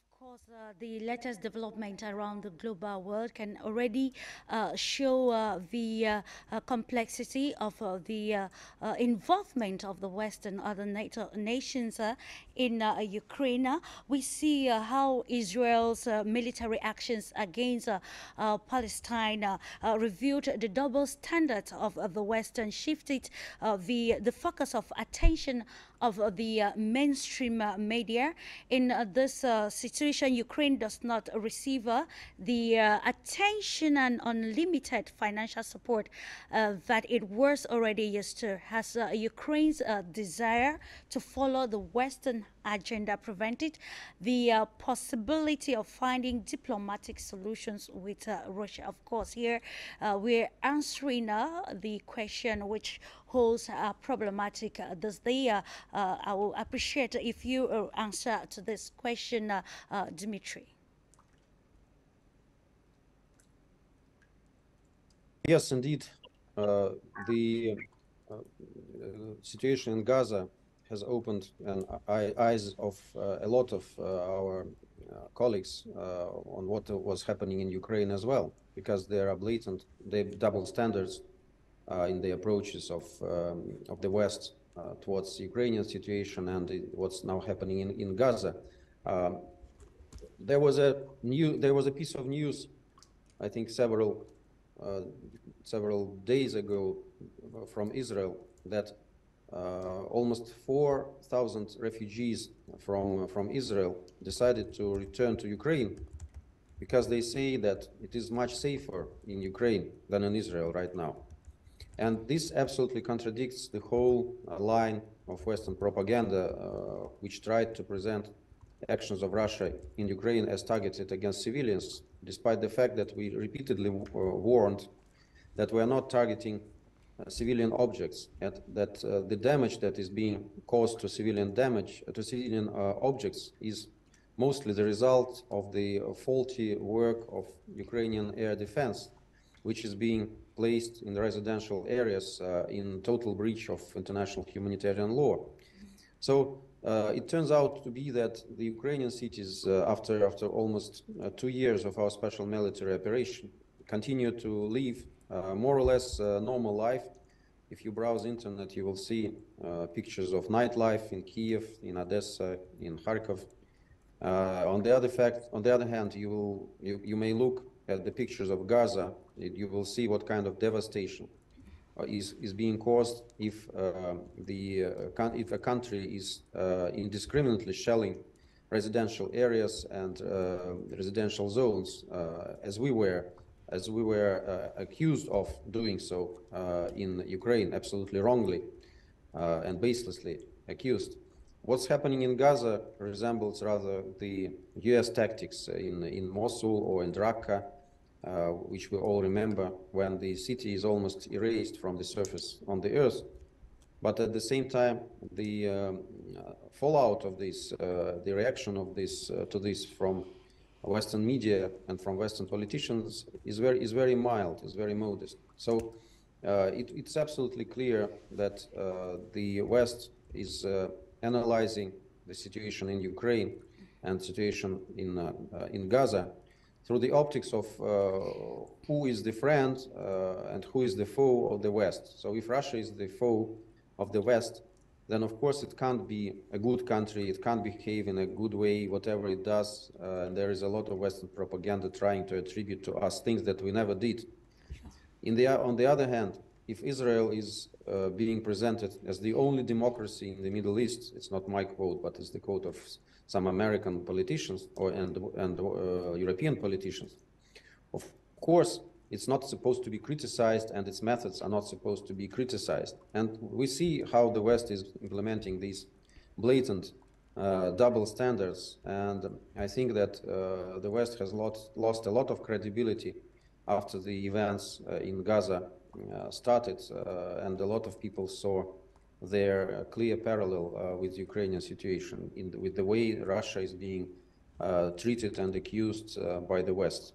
Of course, uh, the latest development around the global world can already uh, show uh, the uh, uh, complexity of uh, the involvement of the West and other NATO nations in Ukraine. we see how Israel's military actions against Palestine revealed the double standard of, of, the West and shifted the, the focus of attention of the mainstream media in this situation, Ukraine does not receive uh, the uh, attention and unlimited financial support uh, that it was already used to. Has uh, Ukraine's uh, desire to follow the Western agenda prevented the uh, possibility of finding diplomatic solutions with Russia? Of course, here we're answering the question which holds uh, problematic. Uh, they, uh, I will appreciate if you answer to this question, Dimitri. Yes, indeed. Uh, the uh, situation in Gaza has opened an eyes of uh, a lot of our colleagues on what was happening in Ukraine as well, because there are blatant they double standards in the approaches of um, of the West towards the Ukrainian situation and what's now happening in in Gaza. Um, there was a new there was a piece of news, I think several uh, several days ago from Israel that uh, almost 4,000 refugees from from Israel decided to return to Ukraine because they say that it is much safer in Ukraine than in Israel right now. And this absolutely contradicts the whole uh, line of Western propaganda, uh, which tried to present actions of Russia in Ukraine as targeted against civilians, despite the fact that we repeatedly uh, warned that we are not targeting uh, civilian objects, and that uh, the damage that is being caused to civilian damage uh, to civilian uh, objects is mostly the result of the uh, faulty work of Ukrainian air defense, which is being placed in residential areas in total breach of international humanitarian law. So uh, it turns out to be that the Ukrainian cities, uh, after after almost uh, two years of our special military operation, continue to live uh, more or less uh, normal life. If you browse internet, you will see uh, pictures of nightlife in Kiev, in Odessa, in Kharkov. on the other fact, on the other hand, you will you, you may look at the pictures of Gaza. You will see what kind of devastation uh, is is being caused if uh, the uh, if a country is indiscriminately shelling residential areas and residential zones, as we were as we were accused of doing so in Ukraine, absolutely wrongly and baselessly accused. What's happening in Gaza resembles rather the U.S. tactics in, in Mosul or in Raqqa, uh, which we all remember when the city is almost erased from the surface on the earth. But at the same time, the um, uh, fallout of this, uh, the reaction of this uh, to this from Western media and from Western politicians is very is very mild, is very modest. So uh, it, it's absolutely clear that uh, the West is analyzing the situation in Ukraine and situation in in Gaza through the optics of uh, who is the friend uh, and who is the foe of the West. So if Russia is the foe of the West, then of course it can't be a good country, it can't behave in a good way, whatever it does. Uh, and there is a lot of Western propaganda trying to attribute to us things that we never did. In the, on the other hand, if Israel is uh, being presented as the only democracy in the Middle East, it's not my quote, but it's the quote of some American politicians or and and uh, European politicians. Of course, it's not supposed to be criticized, and its methods are not supposed to be criticized. And we see how the West is implementing these blatant uh, double standards. And I think that uh, the West has lost, lost a lot of credibility after the events uh, in Gaza uh, started, uh, and a lot of people saw their clear parallel uh, with the Ukrainian situation, the, with the way Russia is being uh, treated and accused uh, by the West.